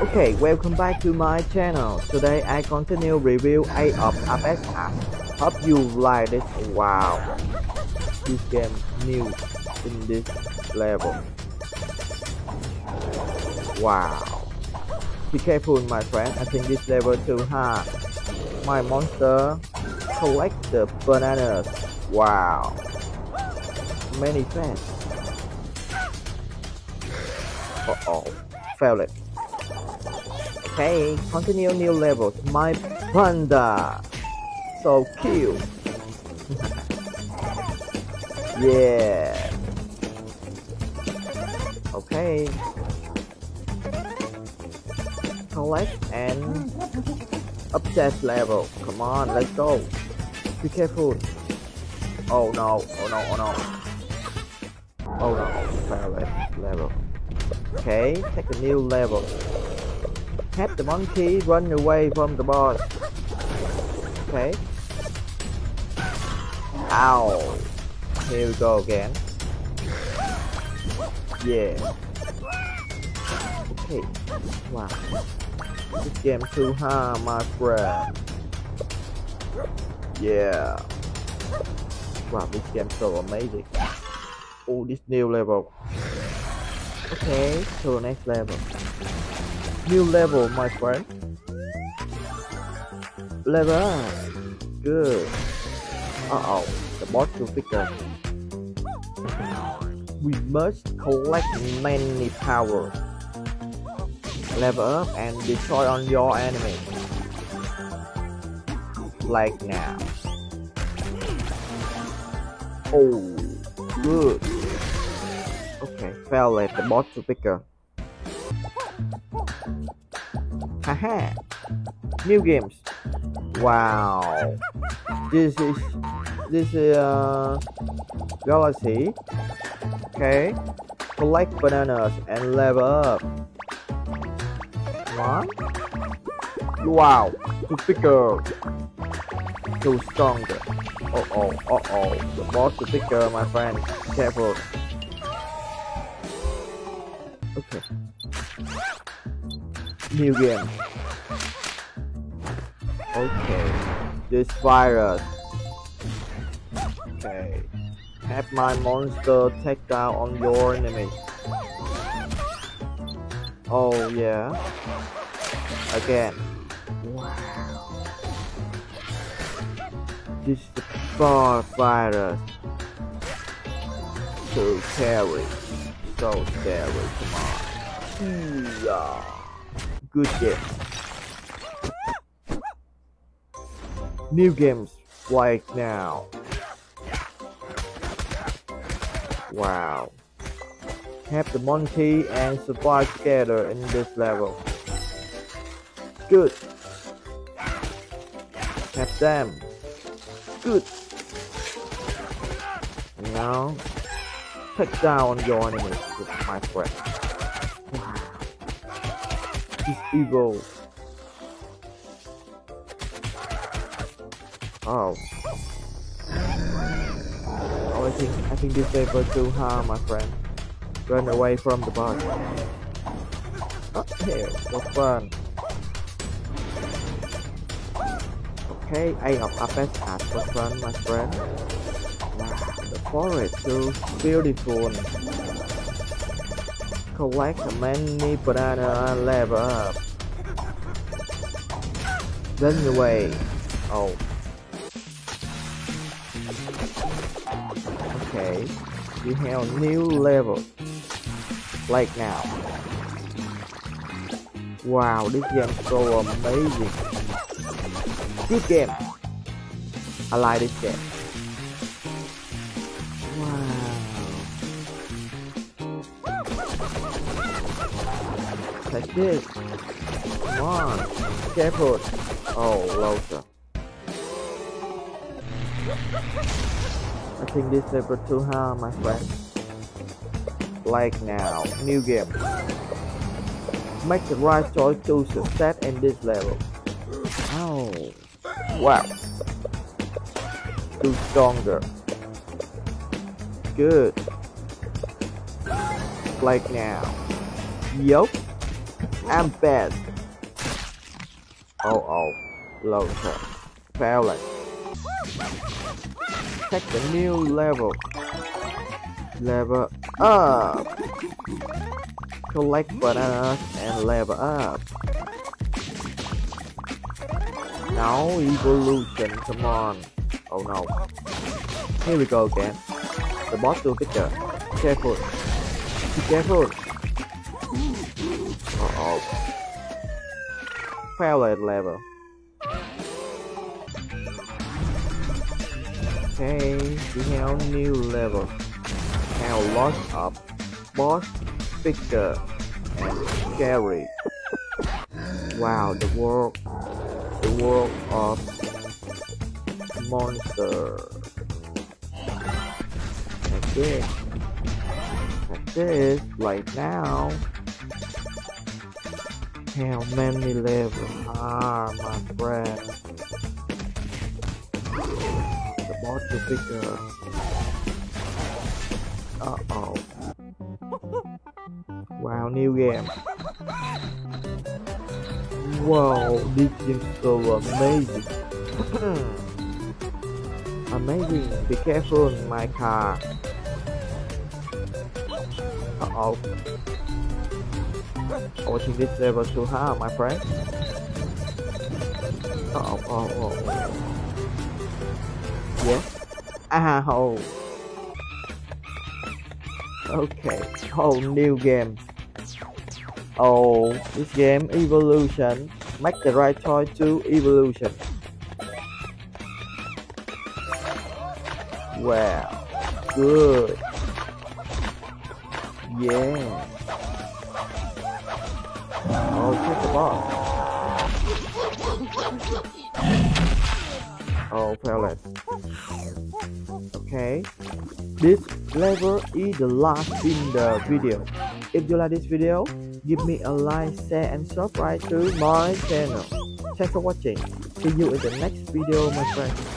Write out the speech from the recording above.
Okay, welcome back to my channel. Today I continue review Age of Apes Arms. Hope you like this. Wow, this game new in this level. Wow. Be careful my friend, I think this level too hard. My monster collect the bananas. Wow. Many fans. Uh oh, failed it. Okay, continue new levels. My panda. So cute. yeah. Okay. Collect and upstairs level. Come on, let's go. Be careful. Oh no, oh no, oh no. Oh no, level. Okay, take a new level. Have the monkey run away from the boss. Okay. Ow. Here we go again. Yeah. Okay. Wow. This game too hard, my friend. Yeah. Wow, this game so amazing. Oh, this new level. Okay, to the next level. New level, my friend. Level up. Good. Uh-oh, the boss will bigger. We must collect many power. Level up and destroy on your enemy. Like now. Oh, good. Okay, fell at the boss will bigger. New games. Wow. This is this is uh galaxy. Okay. Collect bananas and level up. What? Wow. Too bigger. Too stronger. Uh oh. Uh oh. The boss is bigger, my friend. Careful. Okay new game. Okay, this virus. Okay, have my monster take down on your enemy. Oh yeah. Again. Wow. This is the bar virus. So scary. So scary. Come on. Yeah good game. New games like now. Wow. Have the monkey and survive together in this level. Good. Have them. Good. Now, take down your enemies with my friend is. Oh. Oh, I think I think this paper too hard, my friend. Run away from the. Oh, here, what fun. Okay, I of Apex at for fun, my friend. Wow, the forest so beautiful collect many banana level up. Then away. Oh. Okay. We have new level. Like now. Wow, this game is so amazing. Good game. I like this game. Like this. Come on. Careful. Oh, Losa. I think this level too hard, my friend. Like now. New game. Make the right choice to success in this level. Oh. Wow. Too stronger. Good. Like now. Yup. I'm best. Oh oh, low top, failed. Take the new level. Level up. Collect bananas and level up. Now evolution, come on. Oh no. Here we go again. The boss will picture. Careful. Be careful. Failed level. Okay, we have new level. Have lots of boss figure and scary. Wow, the world, the world of monster. Like this, like this, like now. How many levels are my friend? The monster figure. Uh oh. Wow, new game. Wow, this is so amazing. amazing. Be careful, in my car. Uh oh. Oh, I think this level too hard, my friend. Oh, oh. oh. Yes. Ah, oh. Okay, whole new game. Oh, this game evolution. Make the right choice to evolution. Wow, good. Yeah. Oh, check the box. Oh, pallet. Okay. This level is the last in the video. If you like this video, give me a like, share and subscribe to my channel. Thanks for watching. See you in the next video my friends.